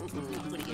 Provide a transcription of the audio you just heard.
Mm -hmm.